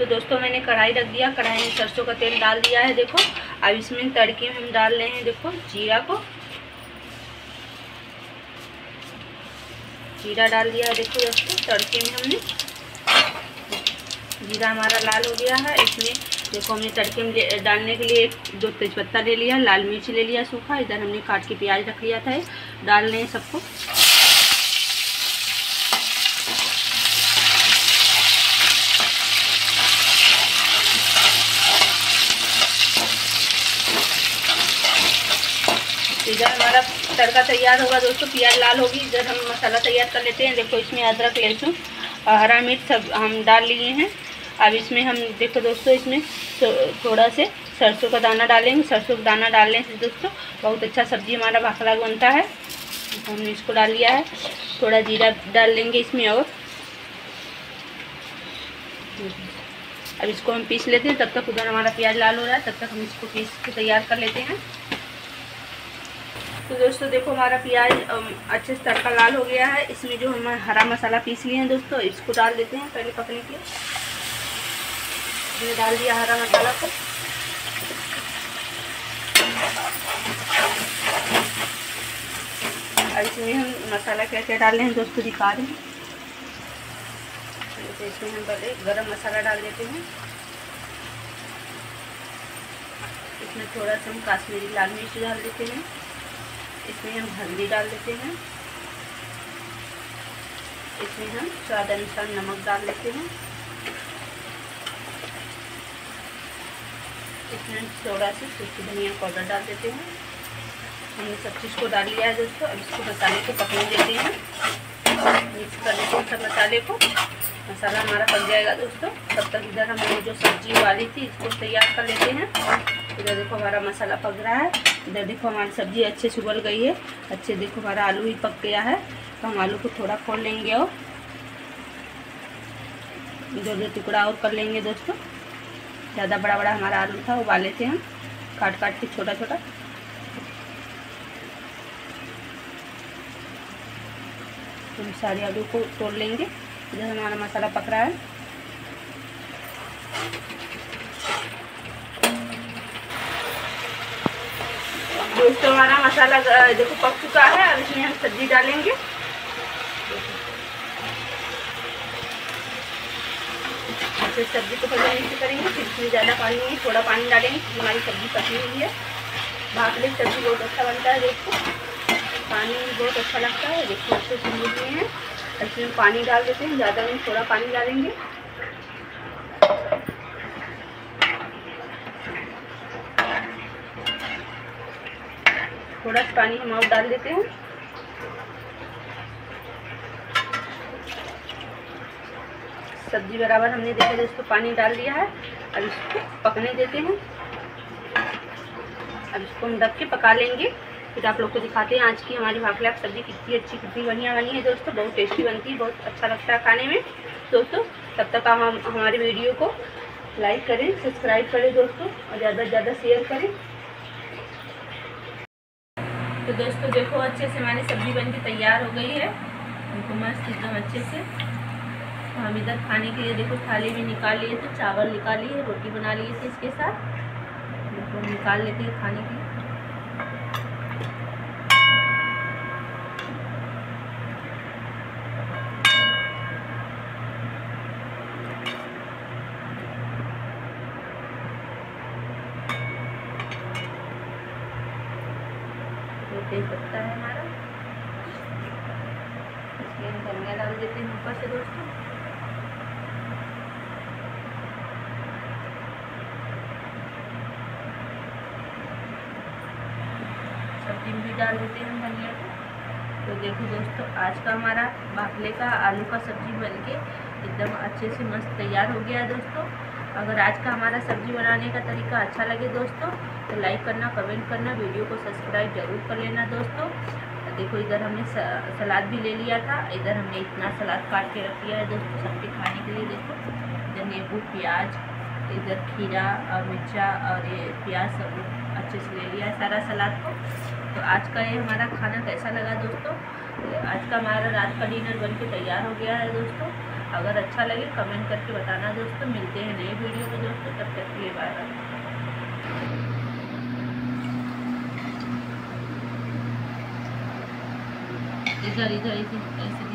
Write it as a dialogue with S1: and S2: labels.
S1: तो दोस्तों मैंने कढ़ाई रख दिया, कढ़ाई में सरसों का तेल डाल दिया है, देखो। अब इसमें तड़के में हम डाल रहे हैं, देखो, जीरा को। जीरा डाल दिया है, देखो दोस्तों, तड़के में हमने। जीरा हमारा लाल हो गया है, इसमें देखो हमने तड़के में डालने के लिए दो तेज़पत्ता ले लिया, लाल मिर्च ले लिया सूखा, इधर हमने काट के प्याज रख लिया था, डाल रहे हैं सबको। इधर हमारा तड़का तैयार होगा दोस्तों, प्याज लाल होगी। इधर हम मसाला तैयार कर लेते हैं, देखो इसमें अदरक, लहसुन और हरा मिर्च सब हम डाल लिए हैं। अब इसमें हम, देखो दोस्तों, इसमें थोड़ा से सरसों का दाना डालेंगे। सरसों का दाना डालने से दोस्तों, बहुत अच्छा सब्ज़ी हमारा भाखला बनता है। तो हमने इसको डाल लिया है। थोड़ा जीरा डाल लेंगे इसमें और। अब इसको हम पीस लेते हैं। तब तक उधर हमारा प्याज लाल हो रहा है। तब तक हम इसको पीस के तैयार कर लेते हैं। तो दोस्तों, देखो हमारा प्याज अच्छे से तड़का लाल हो गया है। इसमें जो हम हरा मसाला पीस लिए हैं दोस्तों, इसको डाल देते हैं पहले पकने के लिए। डाल दिया हरा मसाला को। अब इसमें हम मसाला क्या क्या डाल रहे हैं दोस्तों, दिखा रहे हैं। तो इसमें हम पहले गरम मसाला डाल देते हैं। इसमें थोड़ा सा हम काश्मीरी लाल मिर्च डाल देते हैं। इसमें हम हल्दी डाल देते हैं। इसमें हम स्वाद अनुसार नमक डाल देते हैं। इसमें थोड़ा सा सूखी धनिया पाउडर डाल देते हैं। हमने सब चीज़ को डाल लिया है दोस्तों। अब इसको मसाले को पकने देते हैं। मिक्स कर देते हैं सब मसाले को। मसाला हमारा पक जाएगा दोस्तों। तब तक इधर हमने जो सब्ज़ी वाली थी, इसको तैयार कर लेते हैं। इधर देखो हमारा मसाला पक रहा है। इधर देखो हमारी सब्ज़ी अच्छे से उबल गई है। अच्छे देखो हमारा आलू ही पक गया है। तो हम आलू को थोड़ा खोल लेंगे और इधर उधर टुकड़ा और कर लेंगे दोस्तों। ज़्यादा बड़ा बड़ा हमारा आलू था, उबाले थे हम। काट काट के छोटा छोटा हम सारे आलू को तोड़ लेंगे। इधर हमारा मसाला पक रहा है। दोस्तों हमारा मसाला देखो पक चुका है, अब इसमें हम सब्ज़ी डालेंगे। अच्छे सब्ज़ी को पहले नीचे करेंगे, फिर इसमें ज़्यादा पानी नहीं, थोड़ा पानी डालेंगे हमारी सब्ज़ी पकी हुई है। भाखले की सब्ज़ी बहुत अच्छा बनता है, देखो। पानी बहुत अच्छा लगता है, देखो, अच्छे से हैं। इसमें पानी डाल देते हैं, ज़्यादा नहीं, थोड़ा पानी डालेंगे। थोड़ा सा पानी हम और डाल देते हैं। सब्ज़ी बराबर हमने देखा दोस्तों पानी डाल दिया है, अब इसको पकने देते हैं। अब इसको हम ढक के पका लेंगे। फिर आप लोग को दिखाते हैं आज की हमारी भाखला सब्ज़ी कितनी अच्छी, कितनी बढ़िया बनी है दोस्तों। बहुत टेस्टी बनती है, बहुत अच्छा लगता है खाने में। दोस्तों, तब तक आप हम, हमारे वीडियो को लाइक करें, सब्सक्राइब करें दोस्तों, और ज़्यादा से ज़्यादा शेयर करें। तो दोस्तों देखो, अच्छे से हमारी सब्ज़ी बन के तैयार हो गई है। देखो मस्त एकदम अच्छे से। हम इधर खाने के लिए देखो थाली भी निकाल लिए थे, चावल निकाल लिए, रोटी बना लिए थे इसके साथ। देखो निकाल लेते हैं खाने के लिए। तेज पत्ता है हमारा। इसमें हम धनिया डाल देते हैं ऊपर से दोस्तों। सब्ज़ी भी डाल देते हैं धनिया को। तो देखो दोस्तों, आज का हमारा बाफले का आलू का सब्ज़ी बनके एकदम अच्छे से मस्त तैयार हो गया है दोस्तों। अगर आज का हमारा सब्ज़ी बनाने का तरीका अच्छा लगे दोस्तों तो लाइक करना कमेंट करना वीडियो को सब्सक्राइब ज़रूर कर लेना दोस्तों। देखो, इधर हमने सलाद भी ले लिया था, इधर हमने इतना सलाद काट के रख लिया है दोस्तों, सबके खाने के लिए देखो। इधर नींबू, प्याज, इधर खीरा, और मिर्चा, और ये प्याज सब अच्छे से ले लिया है सारा सलाद को। तो आज का ये हमारा खाना कैसा लगा दोस्तों? आज का हमारा रात का डिनर बन के तैयार हो गया है दोस्तों। अगर अच्छा लगे कमेंट करके बताना दोस्तों, मिलते हैं नए वीडियो में दोस्तों, तब तक के लिए बाय बाय इधर इधर, ऐसे